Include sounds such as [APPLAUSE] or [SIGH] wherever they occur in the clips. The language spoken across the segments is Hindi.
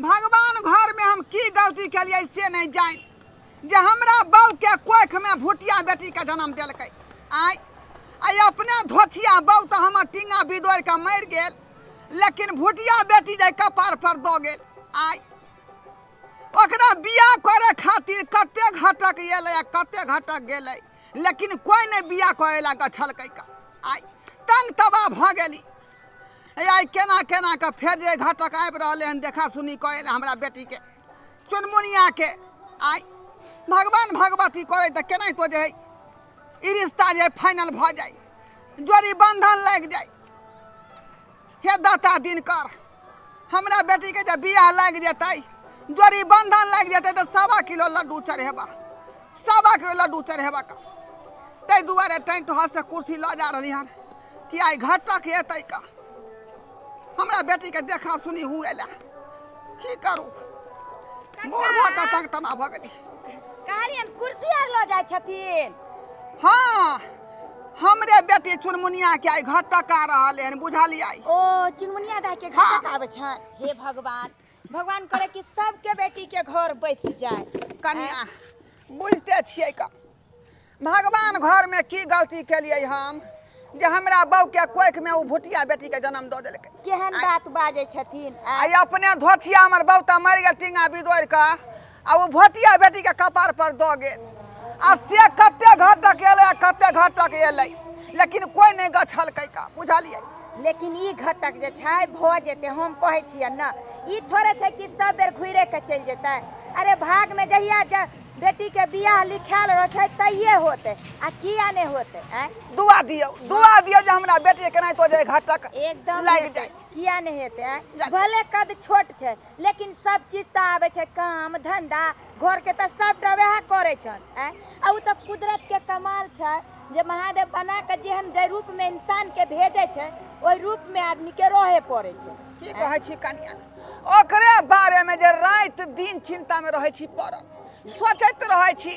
भगवान घर में हम की गलती केलिए से नहीं जान जे हमरा बहू के कोख में भुटिया बेटी के जन्म दिलकै। आय आई अपने धोथिया बहू तो हमर टिंगा बिदोर के मर गेल, लेकिन भुटिया बेटी जे कपार पर दो गेल। आय, ओकरा बियाह करे खातिर कते घटक एलै कते घटक गेलै, लेकिन कोई नहीं बिया करे ला गछलकै का। आय, तंग तबाह भ गेली। आइ केना केना के फेर जे घटक आबि रहले हन, देखा सुनी करे हमरा बेटी के चुनमुनिया के आई भगवान भगवती करे तऽ केना तो जे ई रिश्ता जे फाइनल भ जाय जोड़ी बंधन लग जाय हे दाता दिनकर, हमरा बेटी के जब बियाह लागि जेतै, जोड़ी बंधन लागि जेतै तऽ सवा किलो लड्डू चढ़ेबा, सवा किलो लड्डू चढ़ेबा का ताहि दुआरे टेंट हाथ से कुर्सी लऽ जा रही हन, कि आई घटक हेतै का हमरा बेटी के देखा सुनी हुए ला की करू? मोर भऽ कऽ तंग तमा भऽ गेली। कहलियन कुर्सी आर लऽ जाइ छथिन। हाँ हमरे बेटी चुनमुनिया के आइ घटक आ रहल हन बुझलियै? ओ चुनमुनिया दाई के हाँ। घटक आबै छन? हे भगवान भगवान करे कि सबके बेटी के घर बैस जाए कनिया बुझते छियै का भगवान घर में की गलती केलियै हम? जे हमरा बहू के कोख में उ भुटिया बेटी के जन्म दऽ देलकै। केहन बात बाजै छथिन आ, आई अपने धोथिया हमर बहू तऽ मरि गेल टिंगा बिदोर के आ उ भोटिया बेटी के कपार पर दऽ गेल। आ से कते घटक एलै आ कते घटक एलै लेकिन कोई नहीं गछलकै का बुझलियै? लेकिन ई घटक जे छै भऽ जेतै हम कहै छियै न ई थोड़े छै कि सब बेर घुरे के चल जेतै। अरे भाग में जहिया ज बेटी के बियाह लिखायल रह छै तहिये होतै आ किया नहि होतै दुआ दियौ दुआ दियौ जे हमरा बेटी के केनाहितो जे घटक एकदम लागि। जाय किया नहीं हेतै? भले कद छोट छै लेकिन सब चीज़ तऽ आबै छै काम धंधा घर के तऽ सबटा वएह करै छन? आ तऽ कुदरत के कमाल छै जे महादेव बना के जेहन जे रूप में इंसान के भेजै छै ओहि रूप में आदमी के रहे पड़ै छै की कहै छी कनिया ओकरे बारे में जे राति दिन चिंता में रहै छी पड़ल सोचैत रहै छी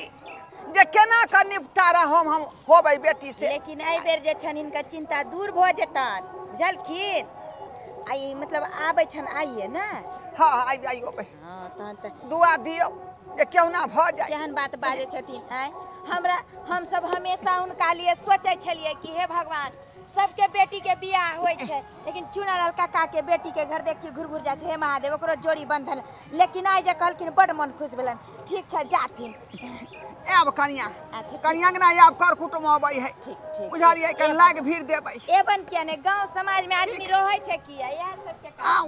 जे केना के निपटारा हम हम होबै बेटी से? लेकिन एहि बेर जे छन हिनका चिंता दूर भऽ जेतन। बुझलखिन? आ मतलब आबै छन आइए ने? हाँ हाँ तहन तऽ दुआ दियौ जे केहुना भऽ जाय केहन बात बाजै छथिन हमरा हमेशा हुनका लिए सोचै छलियै कि हे भगवान सबके बेटी के बियाह होइ छै। लेकिन चुनालाल काका के बेटी के घर देखी घुर घुर जाइ छै हे महादेव ओकरो जोड़ी बंधल लेकिन आइ जे कहलखिन बड मन खुश भेलन। ठीक छै जाथिन आब कनिया अच्छा, कनिया के ना आब कर कुटुम अबै है ठीक ठीक। बुझलियै कनि लाग भीड़ देबै। एबन किया ने गाँव समाज में आदमी रहै छै किया इएह सबके काम। आउ।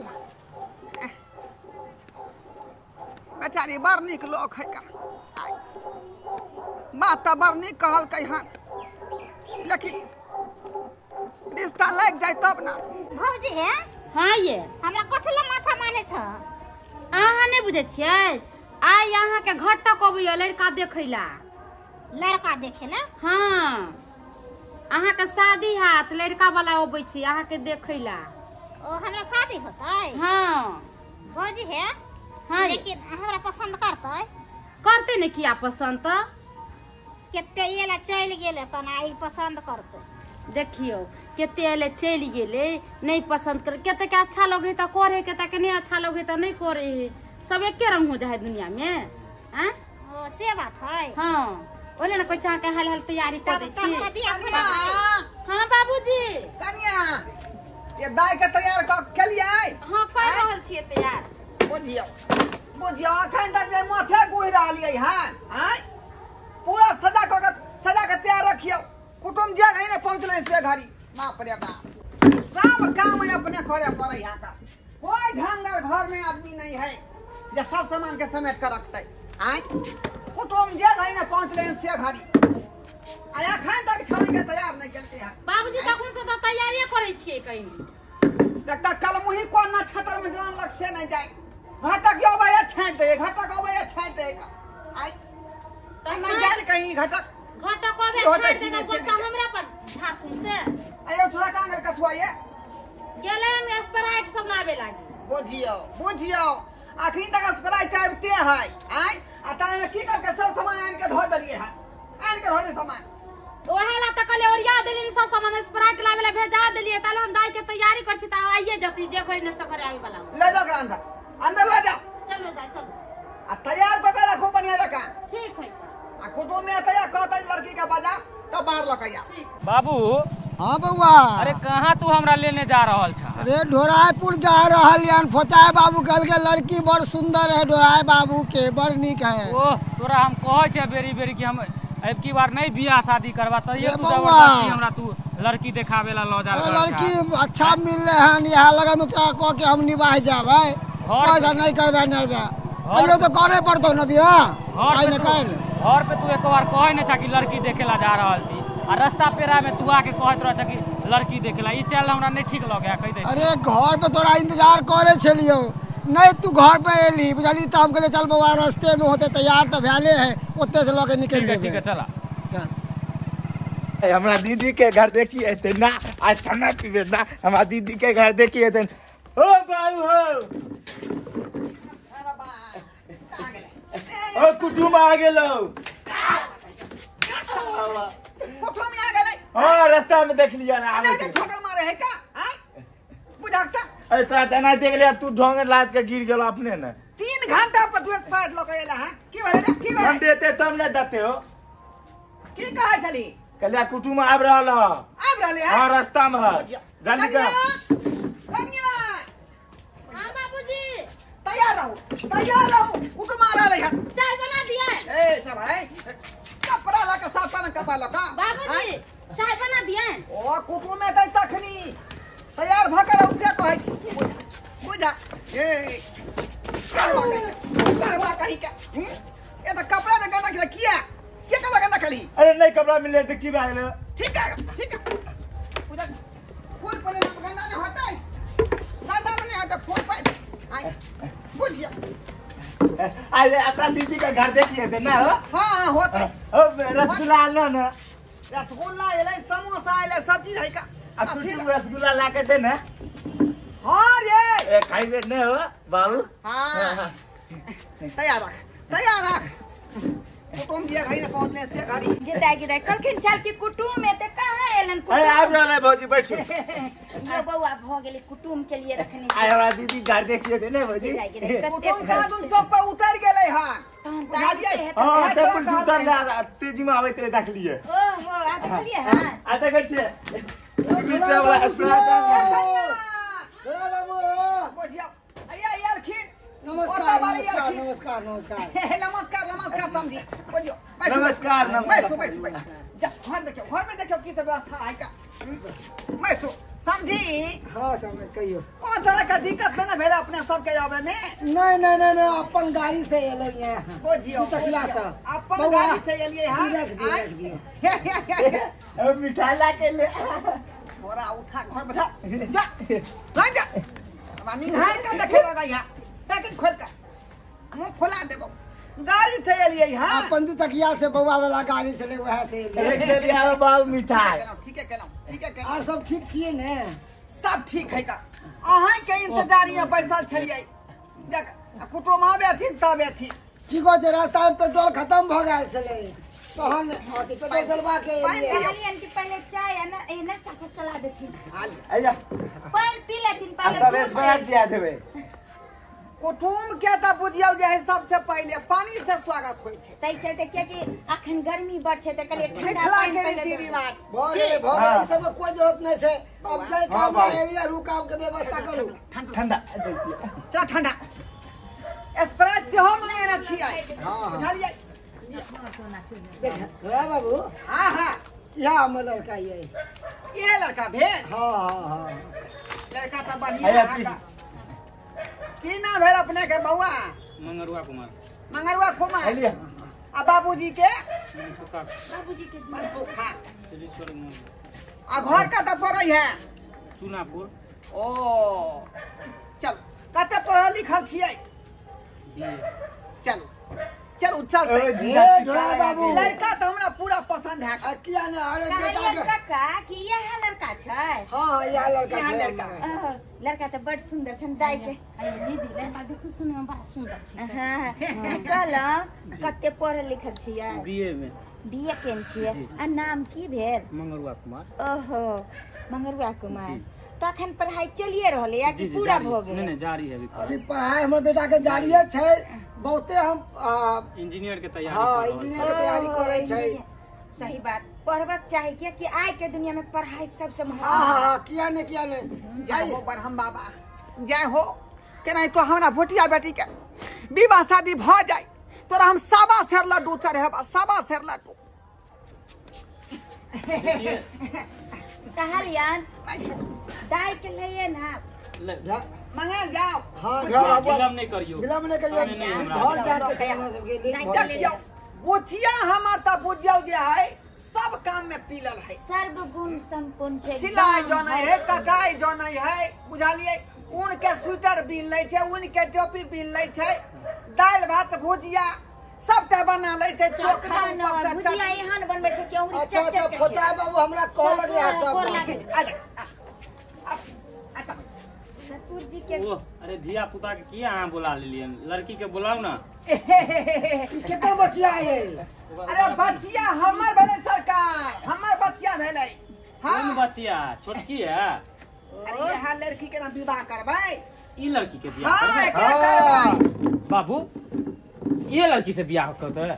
बेचारी बड़ नीक लोक है का। बात तऽ बड़ नीक कहलकै हन। लेकिन रिश्ता लागि जाय तब ना। भौजी हे? हाँ ये। हमरा कथी ला माथा मारे छ। अहाँ नहीं बुझे छियै? आइ अहाँ के घटक अबैया लड़का देखै ला लड़का देखे ला हाँ। अहाँ के शादी हाथ लड़का वाला अबै छै अहाँ के देखै ला ओ हमरा शादी होतै? हाँ। भौजी हे? हाँ लेकिन हमरा पसंद करतै। करते ने किया पसंद तो कते ये ला चल गेले तन आई पसंद करतै। देखियो केते चलि गेले नहीं पसंद कर। केते के अच्छा लगे तो करे केते के नहीं अच्छा लगे तो नहीं करे है सब एके रंग हो जाए दुनिया में हैं ओ से बात है हाँ ओले ना कोई चाह के हाल हाल तैयारी कर दे छी। हाँ बाबूजी। कनिया ये दाय के तैयार क हाँ कर रहल छियै तैयार। बुझियौ बुझियौ अखन तक जे माथे गुहि हन आय। पूरा सजा के सजा के तैयार रखियौ। कुटुम जे घड़ी ने पहुंचले से घड़ी। बाप। सब काम अपने करे पड़े यहाँ का। कोई ढंगर घर में आदमी नहीं है जे सब सामान के समेट कर रखते आय कुटुम जे ने पहुंचले से घड़ी। आ अखन तक छड़ी के तैयार नहीं हन बाबूजी तखन से तो तैयारिये करे छियै कहीं कलमुही कोन ना छतर में जान लग से नहीं जाए यो भैया छाट दे भैया छाट दे आई तो नहीं जान कहीं घटक। घटक की देना से पैसा नहीं हमरा पर झारखुन से आयो थोड़ा कांगर ये? गेले में स्प्राइट सब लावे लागी। बुझियो बुझियो। अखनी तक स्प्राइट चाहते है। आई आ ताने की करके सब सामान आन के धो दलिए है। आन के धो दे सामान। ओहे ला त कले ओरिया देलिन सब सामान स्प्राइट लावे ला भेजा देलिए। ताले हम दाई के तैयारी कर छी त आइए जती जे करे न सकरे आवे वाला। ले जाओ अंदर। अंदर ले जाओ। जाए चलो। आ तैयार के रखू बढ़िया जकाँ ठीक है। आ कुटुम में तैयार कहते लड़की के बजा तब बाहर ठीक बाबू हाँ बउआ अरे कहाँ तू हमरा लेने जा रहा छ अरे ढोरायपुर जा रहा यान। फोचाय बाबू कल के लड़की बड़ सुंदर है ढोराय बाबू के बड़ निक है। ओह तोरा हम कहै छै बेरी बेरी कि हम अब की बार नहीं बियाह शादी करबा तइए रे तू ज़बरदस्ती हमरा तू लड़की देखावे ला लऽ जा लड़की। अच्छा मिलले हन यहाँ लगन में क्या कह के हम निभाह जाबै। पैसा नहीं करबै नरबै। अयो तो करे पड़तो न बियाह। न तू काहे घर पे तू एक बार कहै न छ कि लड़की देखे ला जा रहल छी। आ रास्ता पेरा में तू आके कहत रह कि लड़की देखे ला ई चल हमरा नहीं ठीक लगे कह दे अरे घर पे तोरा इंतज़ार करे छलियो। नहीं तू घर पे एली बुझली तो हम कहले चल बउआ रास्ते में होते तैयार तो भैले है ओते से लगे निकल ठीक है ठीक है चला चल। ए, हमरा दीदी के घर देखिए थे ना आज खाना पीबे ना हमरा दीदी के घर देखिए थे ओ बाबू हो। ओ कुटुम आ गेलो। कुटुम में आ गेलै हाँ रास्ता में देख लिया ना आवे जे ठोकर मारे है का हैं? बुझाता अरे तोरा तना देख लिया तू ढोंग लाद के गिर गेलो अपने ने। तीन घंटा पर तू स्पाइट लऽ के एला की भेलै रे की हम देते तब न देते हो। की कहै छली कहलिया कुटुम आब रहल ह। आबि रहलै हैं? हाँ रास्ता में है। जल्दी कर कन्या हाँ बाबूजी। तैयार रहू तैयार रहू। कुटुम आ रहलै हैं। चाय बना दिए। ए सब है कपड़ा ला के साफ़ करन कपड़ा ला का बाबूजी चाय बना दिए ओ कुटुम में दै तखनी तैयार भ कर उसे कहै बुझा। ए करवा कहीं करवा कहीं का? ये तो कपड़ा ने गंदा किया? किया के कपड़ा गंदा करी अरे नहीं कपड़ा मिले तो की गेलो? ठीक है ठीक है। बुझा फूल पर गंदा नहीं होता। है गंदा नहीं होता फूल पर आई बुझिया। [LAUGHS] आज अपना दीदी का घर देखिए थे ना हो हाँ हाँ होता रसगुल्ला आलो ना। रसगुल्ला एले समोसा एले सब चीज़ है का? अब कुटुम रसगुल्ला ला के दे ना। हाँ ये ए खाइबे ना हो बाबू? हाँ। तैयार रख तैयार रख। कुटुम दिया घर ने पहुंचले से घरी गिदा गिदा कहलखिन चल की कुटुम में ते कहाँ एलन अरे आब कुटुम रहल है भौजी बैठो। [LAUGHS] ये बउआ भ गेलै कुटुम के लिए रखने आय हमरा दीदी घर देखिए थे ना भौजी? कुटुम कादुन चौक पर उतर गेले हाँ। हाँ हे टेबुल थोड़ा जूतर कहल ला तेज़ी में आबैत रहे देख लिए। ओहो आ देखलियै हाँ आ देखे छे ढोरा बाबू। ढोरा बाबू बुझिया आया यार खिन नमस्कार नमस्कार नमस्कार [LAUGHS] नमस्कार। नमस्कार नमस्कार समझी। बैसो, नमस्कार, बैसो। बैसो घर देखियो घर में देखियो की सब व्यवस्था है का बैसो समझी? हाँ समझ कहियो। कौन तरह का दिक्कत है ना भेला अपने सबके जावे में। नहीं नहीं नहीं नहीं अपन गाड़ी से एलो यहाँ बुझियो तू बुझियो। सा। अपन गाड़ी से एलिए हाँ रख दियो, मिठाई ला के ले। छोरा उठा घर बैठा। जा जा। हमारा निहार का देखे लगा यहाँ पैकेट खोल कर मुँह फुला देबो। गाड़ी से एलिए यहाँ। अपन दू तकिया से बउआ वाला गाड़ी से ले वहाँ से दे दिया बाबू मिठाई। ठीक है केलौं ठीक है केलौं और सब ठीक छियै ने? सब ठीक है का अहाँ के इंतजारी में बैसल छलिए देख कुटुम आबे थी तब थी की कहै छै रास्ता में पेट्रोल खत्म भऽ गेल छलै तहन पेट्रोल डलवा के कहलियन कि पहले चाय ना ए नाश्ता सब चला देथिन। आइया पानि पी लेथिन पहले तो दूध रेस्टोरेंट ले- दिया देबे। कुटुम के तो बुझियो जे है सबसे पहले पानी से स्वागत होइ छै। तै चलते कियाकि अखन गर्मी बढ़ छै कहलियै ठंडा पानि के पहिले रीति देबै। रिवाज। भऽ गेलै भऽ गेलै ई सबके ज़रूरत नहि छै। अब जाय हाँ, काम बाबू। एलियै के व्यवस्था करू। ठंडा। चल ठंडा। स्प्राइट सेहो मंगेने छियै। बुझलियै? देख रे बाबू। हाँ हाँ। इएह हमर लड़का ये ये लड़का भेल? हाँ हाँ हाँ। लड़का तो बढ़िया आया है का नाम है अपने के बउआ मंगरुआ कुमार। मंगरुआ कुमार? आ बाबूजी के बाबूजी के आ घर का तो पड़ै है? चुनापुर। ओ चल। कत पढ़ल लिखल छियै? चलू। चलू जी ढोरा बाबू। लड़का तो हमरा पूरा पसंद है। आ किया ने अरे बेटा के कक्का कि इएह लड़का छै। हाँ इएह लड़का छै। लड़का। लड़का तऽ बड सुन्दर छन् दाइ के। आइए दीदी लड़का देखो सुने में बड़ा सुंदर छै। हाँ, कहलहुँ कते पढ़ल लिखल छियै? बीए में बीए केन छियै आ नाम की भेल? मंगरुआ कुमार। ओहो मंगरुआ कुमार। जी। तो पढ़ाई चलिए रहले या कि पूरा जारी। हो नहीं गेल। नहीं जारी है अभी अभी पढ़ाई। हमर बेटा के जारिये छै बहुते हम इंजीनियर के तैयारी हाँ। इंजीनियर के तैयारी करे छै। सही बात। पढ़बक चाही किया कि आइ के दुनिया में पढ़ाई सबसे हाँ महत्व हाँ हाँ किया नहीं किया नहीं। जय हो ब्रह्म बाबा। जय हो। केना तो हमरा भोटिया बेटी के विवाह शादी भ जाए तोरा हम साबा सेर लड्डू चढ़ेबा साबा सेर लड्डू। कहलियन दाई के लिए ना। ले- मंगा जाओ। हाँ घर अब विलम्ब नहीं करियो। विलम्ब नहीं है हमरा घर जाके हमरा सबके लिए नहीं, घर- देखियो बुचिया हमर त बुझियो जे है सब काम में पीलल है। सर्वगुण संपूर्ण छै सिलाई जनै है। जनै है बुझलिए। ऊन के स्वेटर बीन लै छै ऊन के टोपी बीन लै छै दालि भात भुजिया सबटा बना लै छै चोखा ऊपर से भुजिया चटनी। एहन बनबै छै कि अच्छा अच्छा फोटा बाबू हमरा कहलक रहे सब गोर बात। लागै। आ जा, आ, आ, आ, आ, ससुर जी के ओ अरे धिया पुता के किया अहाँ बुला लेलियन लड़की के बुलाऊ ना। [LAUGHS] केकर बचिया है अरे बचिया हमर भेलै सरकार हमर बचिया भेलै। हाँ। कौन बचिया? छोटकी है? अरे यहाँ लड़की के ना विवाह करबै। ई लड़की के बियाह हाँ करबै? एकरे बाबू ये लड़की से बियाह करते?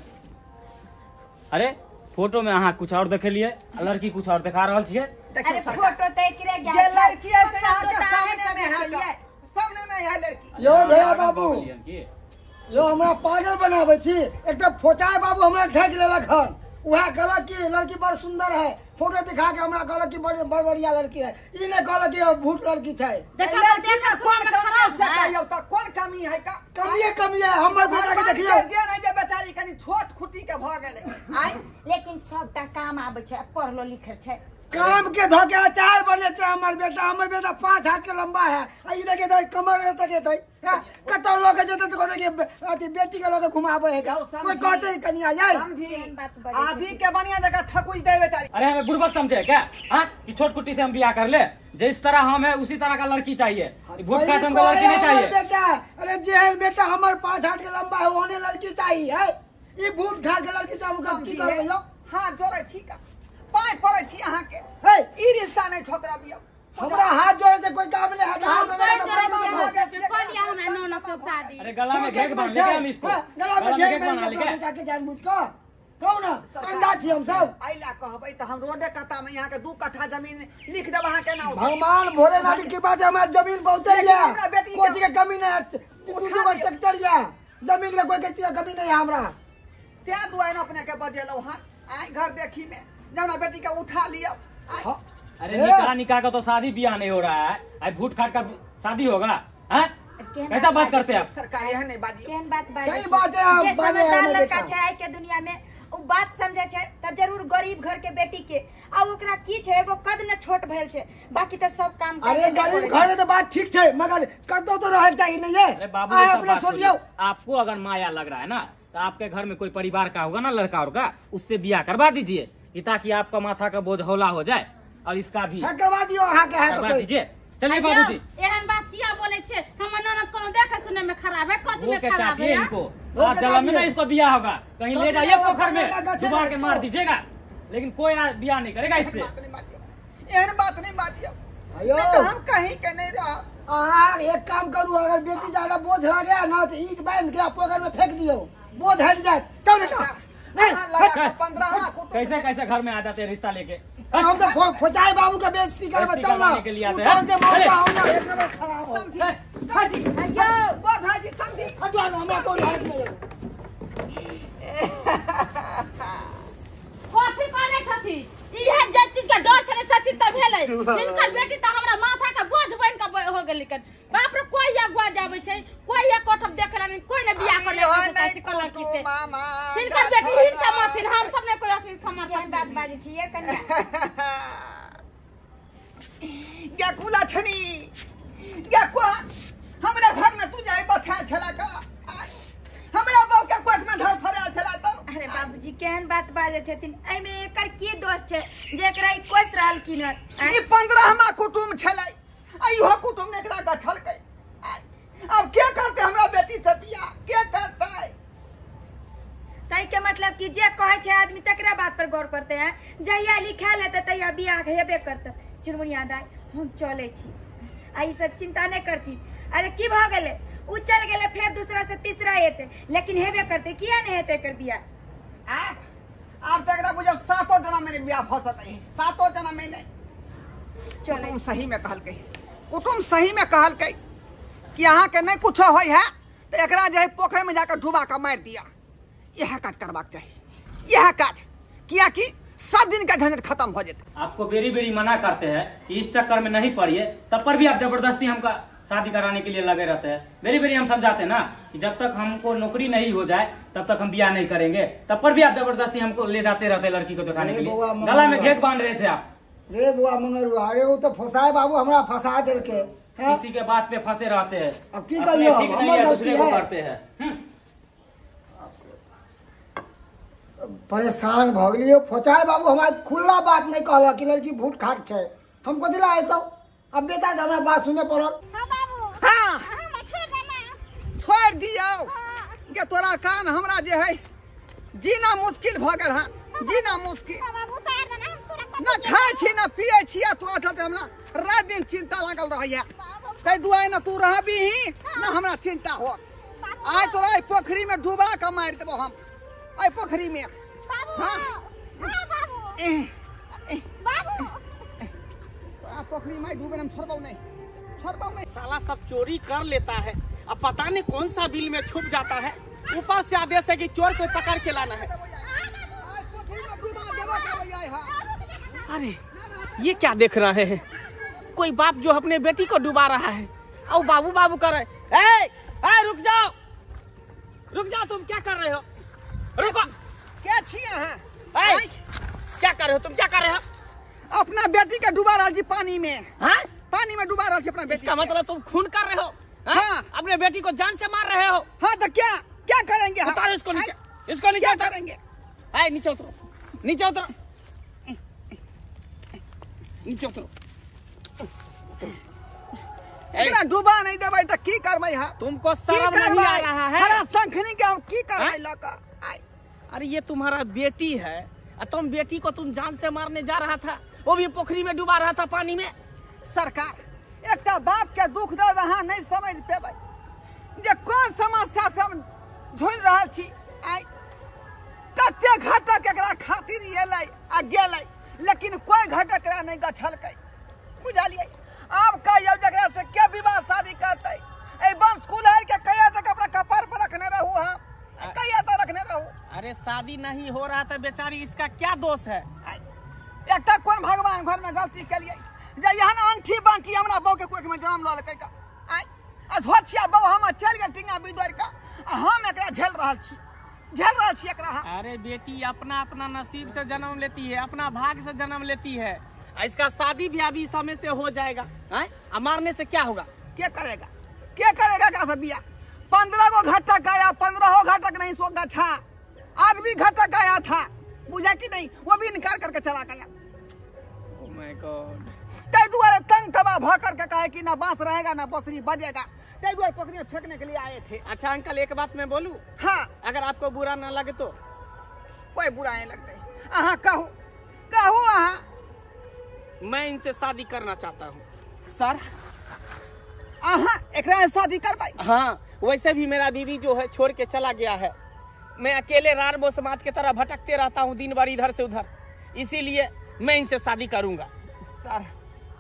अरे फ़ोटो में अहाँ कुछ और देखेलिए आ लड़की कुछ और दिखा रहल छियै? देखियौ अरे फ़ोटो तो जे लड़की है से यहाँ के सामने में है। सामने में है लड़की। यो भैया बाबू। यो हमरा पागल बनाबै छी। एकदम फोचाय बाबू हमरा ठक लेलक हन। उहे कहलक कि लड़की बड़ सुंदर है। फ़ोटो दिखा के हमरा कहलक कि बड़ बड़ बढ़िया लड़की है। ई ने कहलक कि भूत लड़की छै। देखा लड़की देखा कोन कमी से है कहियो तो कोन कमी है का? कमिए कमी है हमर बेटा के देखियो। जे नहीं जे बेचारी कनी छोट खुटी के भ गेलै। आई लेकिन सबटा काम आबै छै पढ़लो लिखल छै। काम के धोके अचार बनेते हमर बेटा हमर बेटा पाँच हाथ के लंबा है। आ ई देखे तो कमर तक जेतै कतौ लोग जेतै तो कहते कि अथी बेटी के लोग घुमाबै है कोई कहते कनिया छै? आधी के बढ़िया जगह ठकुज दे बेचारी अरे हमें बुर्बक समझे क्या? हाँ? कि छोट कुट्टी से हम बियाह कर ले? जिस तरह हम है उसी तरह का लड़की चाहिए। भूत काट हमको तो लड़की नहीं चाहिए। बेटा अरे जेहन बेटा हमर पाँच हाथ के लंबा है ओहने लड़की चाहिए ई बूट घाट के लड़की चाहिए हम की करबै यो हाँ जोड़े छी का? पाय पड़े छी अहाँ के हे ई रिश्ता नहीं ठोकरा बिया हमरा हाथ जोड़े से कोई काम नहीं है हाथ जोड़े से बर्बाद हो से गया कोई लिया हमरा नौना तो शादी अरे गला में घेक बाँध लेके हम इसको? हाँ, गला में घेक बाँध के लेके बेटा के जानबूझ के कहू ना अंदाज छी हम सब? आइला कहबै त हम रोडे कट्टा में यहाँ के दू कट्ठा ज़मीन लिख देब अहाँ के नाम। भगवान भोलेनाथ की कृपा से हमारे ज़मीन बहुते है हमरा बेटी के- के कमी नहीं है दू दू गो ट्रैक्टर है ज़मीन के कोई चीज़ के कमी नहीं है हमरा। त्या दुआरे अपने के बजेलौ हन। आई घर देखी में जौना बेटी के उठा लिया। हाँ, अरे निकाह निकाह का तो शादी ब्याह नहीं हो रहा है। आज भूत खाट का शादी होगा हैं? कैसा बात करते हैं आप? सरकार यह नहीं बाजियो केहन बात बाजै? सही बात है, आप बाजै समझदार लड़का। छै के दुनिया में ओ बात समझे छै त ज़रूर गरीब घर के बेटी के। आ ओकरा की छै एगो कद न छोट भेल छै। बाकी त सब काम अरे गरीब घर में तो बात ठीक है मगर कदो तो रहे चाहिए नहीं है? अरे बाबू अपने सोचियो। आपको अगर माया लग रहा है ना तो आपके घर में कोई परिवार का होगा ना लड़का और का उससे बियाह करवा दीजिए। कि ताकि आपका माथा का बोझ हौला हो जाए और इसका भी। करवा दियो अहाँ के है तो करवा दीजिए चलिए बाबूजी। एहन बात किया बोले छे हमर ननद कोनो देखे सुने में खराब है कथी में खराब है इनको। सात के में ना इसको बियाह होगा। कहीं तो ले जाइए पोखर में। डुबा के मार दीजिएगा। लेकिन कोई आज बियाह नहीं करेगा एहन इससे बात नहीं एहन बात नहीं बाजियो अयो। तो हम कहीं के नहीं रह। अहाँ एक काम करू अगर बेटी ज़्यादा बोझ गया ना तो ईट बाँध के पोखर में फेंक दियो। बोझ हट जाए चल बेटा। कुटुंब कैसे कैसे घर में आ जाते हैं रिश्ता लेके? हम तो बाबू का बेइज्जती बेइज्जती चल ना के लिए आते हैं। के मौका हो ना एक नंबर खराब हो हैं? अय्यो बोध समझी हटवा लो हमरा कोई हाथ नहीं कथी कहने छथी? इहे जे चीज़ के डर छले त भेलै। हिनकर बेटी त हमरा माथा के बोझ बन के हो गेल कन। बाप रे कोई या गुआ जाबै छै कोई या कोठब देखेला नहीं कोई ने बियाह कर ले अरे छै कलर की से हिनकर बेटी हिरसा माथिन हम सबने कोई अथी केहन समर्थन बात बाजै छियै कन्या? [LAUGHS] क्या कुला छनी? क्या कुआ हमरा घर में तू जाए बैठा छला का? हमरा बाप के कोख में धर फरा छला तो। अरे बाबूजी केहन बात बाजै छथिन? एहिमे एकर की दोष छै? जेकरा ई कोस रहलखिन हन? ई पंद्रहमा कुटुम छलै। आ इहो कुटुम ने एकरा गछलकै। अब के करते हमरा बेटी से बियाह के करते? तै के मतलब कि जे कहै छै आदमी तकरा बात पर गौर करते हैं? जहिया लिखायल हेतै तहिया बियाह हेबे करतै। चुनमुनिया दाई हम चले छी। आ ई सब चिंता नहीं करती। अरे की भ गेले? उ चल गेले फिर दूसरा से तीसरा हेते लेकिन हेबे करते किया नहीं हेते कर बिया? आप आप तो एकरा बुझब सातों जना मेरे बियाह फंसत है सातों जना में नहीं चले सही में कहल गई कुटुम सही में कहल गई कि यहाँ के नहीं कुछ होई है तो एकरा जो है पोखर में जाकर डुबा कर मार दिया यह काज करबाक चाहिए यह काज। किया कि सब दिन का झंझट खत्म हो जाते। आपको बेरी बेरी मना करते हैं कि इस चक्कर में नहीं पड़िए तब पर भी आप ज़बरदस्ती हमका शादी कराने के लिए लगे रहते हैं। बेरी बेरी हम समझाते हैं ना कि जब तक हमको नौकरी नहीं हो जाए तब तक हम ब्याह नहीं करेंगे। तब पर भी आप ज़बरदस्ती हमको ले जाते रहते लड़की को दिखाने के लिए। गला में। घेक बाँध रहे थे आप। रे बुआ मंगरुआ अरे वो तो फसाए बाबू हमरा फंसा दिल के हैं? किसी के बात पे फंसे रहते हैं। अब की कहियो, ठीक नहीं हमर है गलती दूसरे को करते हैं। हम्म। परेशान भ गेलिए फोचाए बाबू हमरा खुला बात नहीं कहला कि लड़की भूट खाट छै। हम कथी ला अयतौ अब बेटा जे हमरा बात सुने पड़ल हाँ बाबू। हाँ। हम छोड़ देना छोड़ दियो। के तोरा कान हमरा जे है जीना मुश्किल भ गेल हन। जीना मुश्किल हाँ बाबू उतार देना पूरा न खाए छी न पिए छी आ तोरा चलते हमरा रात दिन चिंता लागल रहैया तै दुआरे न तू रहबी ही न हमरा चिंता हो आइ तोरा एहि पोखरी में डुबा के मारि देबो हम। एहि पोखरी में बाबू! हाँ। हाँ पोखरी में डूबे हम छोड़बौ नहीं। छोड़बौ नहीं। साला सब चोरी कर लेता है अब पता नहीं कौन सा बिल में छुप जाता है। ऊपर से आदेश है कि चोर को पकड़ के लाना है आइ पोखरी में डुबा देबो के भैया हा अरे ये क्या देख रहे हैं? कोई बाप जो अपने बेटी को डुबा रहा है और बाबू बाबू कर रहे ए, ए, रुक जाओ। रुक जाओ तुम क्या कर रहे हो? रुको। के छी अहाँ ए, आइ, क्या कर रहे हो? तुम क्या कर रहे हो? अपना बेटी का डुबा रहल छी पानी में। हाँ? पानी में डुबा रहल छी अपना बेटी इसका मतलब तुम खून कर रहे हो? हाँ? हाँ। अपने बेटी को जान से मार रहे हो? हाँ तो क्या क्या करेंगे उतारो इसको नीचे। इसको नीचे क्या करेंगे? नीचे उतरो। नीचे उतरो। नीचे उतरो। एकरा डुबा नहीं देबै तऽ की करबै हम तुमको शर्म नहीं आ रहा है? हरा शंखनी के हम की करबै हाँ? लऽ अरे ये तुम्हारा बेटी है तुम बेटी को तुम जान से मारने जा रहा था वो भी पोखरी में डुबा रहा था पानी में। सरकार एकटा बाप के दुख दर्द अहाँ नहीं समझ पेबै जे कोन समस्या से हम झुलि रहल छी? आइ कते घटक एकरा खातिर एलै आ गेलै? लेकिन कोई घटक नहीं गछलकै बुझलियै? आब कहियौ जकरा से के विवाह शादी करतै? वंश कुलहर के कहिया तक अपना कपार पर रखने रहू हम? कहिया तक रखने रहू? अरे शादी नहीं हो रहा था बेचारी इसका क्या दोष है? आइ, एकटा कोन भगवान घर में गलती केलियै? जे एहन अंठी बांठी हमरा बहू के कोख में जन्म लऽ लेकै का? आइ आ झोछिया बहू हमर चलि गेल टिंगा बिदोरि आ हम एकरा झेल रहल छी। झेल रहल छी एकरा अरे बेटी अपना अपना नसीब से जन्म लेती है अपना भाग से जन्म लेती है। इसका शादी भी अभी समय से हो जाएगा। हैं? और मारने से क्या होगा? के करेगा? के करेगा का सब पंद्रह गो घटक आया पंद्रह घटक नहीं सो गछा आज भी घटक आया था। बुझा कि नहीं? वो भी इनकार करके चला गया। Oh दुआरे तंग तबाह भ करके कहे कि ना बाँस रहेगा ना बसरी बजेगा। पकड़ी फेंकने के लिए आए थे। अच्छा अंकल एक बात मैं बोलूँ? हाँ। अगर आपको बुरा ना लगे तो? कोई बुरा नहीं लगते। कहू कहू अहाँ मैं इनसे शादी करना चाहता हूँ। सर से शादी करबै हाँ वैसे भी मेरा बीवी जो है छोड़ के चला गया है। मैं अकेले रार समाज की तरह भटकते रहता हूँ दिन भर इधर से उधर। इसीलिए मैं इनसे शादी करूँगा। सर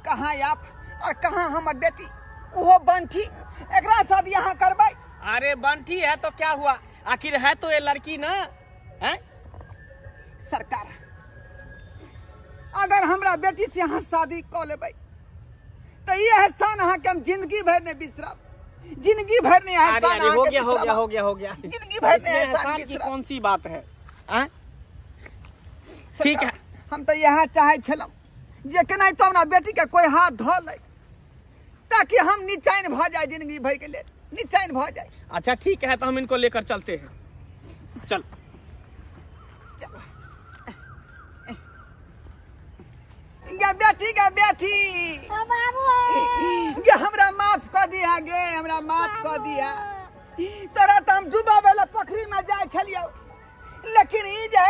कहाँ आप और कहाँ हमर बेटी? ओहो बंठी एकरा से शादी अहाँ करबै। अरे बंठी है तो क्या हुआ? आखिर है तो ये लड़की ना? है? सरकार अगर हमरा बेटी से अहाँ शादी कऽ लेबै तऽ ई एहसान अहाँके हम ज़िंदगी भरि नहीं बिसरब। ज़िंदगी भरि अरे एहसान अरे हो गया हो गया हो गया हो गया। ज़िंदगी भर ने एहसान की कौन सी बात है? ठीक है। हम तऽ इएह चाहै छलहुँ जे केनाहितो हमरा बेटी के कोई हाथ धो लै। ताकि हम निचैन भऽ जाए ज़िंदगी भरि के लेल निचैन भऽ जाए। अच्छा ठीक है तो हम इनको लेकर चलते हैं। चल। बेटी गे बेटी। हाँ हमरा माफ़ कऽ दिया गे हमरा माफ़ कऽ दिया तोरा तऽ हम डुबाबै लए पोखरी में छलियौ। लेकिन ई जे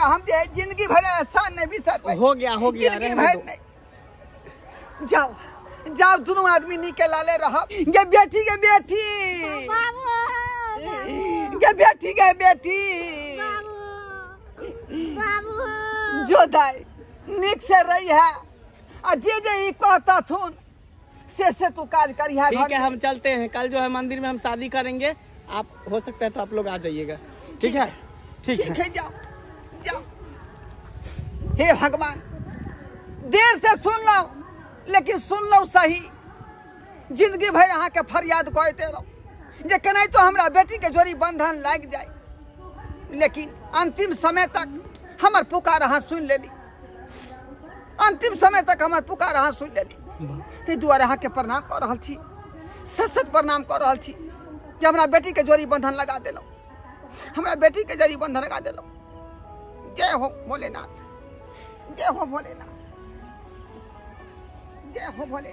के हम ज़िंदगी भर एहसान नहीं बिसर पाए हो गया हो गया ज़िंदगी भर नहीं। जाओ जाओ दोनों आदमी निकलाले रहो। गे बेटी गे बेटी। बाबू गे बेटी गे बेटी। जो दाई निक से रही है। और जे जे कहता थुन से से तू काज करिहा ठीक है हम चलते हैं। कल जो है मंदिर में हम शादी करेंगे। आप हो सकता है तो आप लोग आ जाइएगा। ठीक है? ठीक है। है जाओ। हे भगवान, देर से सुन लो, लेकिन सुन लो सही। ज़िंदगी भर अहाँ के फरियाद कहते रहो। जे केनाहि तो हमरा बेटी के जोड़ी बंधन लाग जाए, लेकिन अंतिम समय तक हमर पुकार अहाँ सुन लेली। अंतिम समय तक हमर पुकार अहाँ सुन लेली। ताहि दुआरे अहाँके प्रणाम कऽ रहल छी सत सत प्रणाम कऽ रहल छी जे हमरा बेटी के जोड़ी बंधन लगा देलहुँ। हमरा बेटी के जरी बंधन लगा दिलहुँ। जय हो, भोलेनाथ। 你别活泼了，你别活泼了。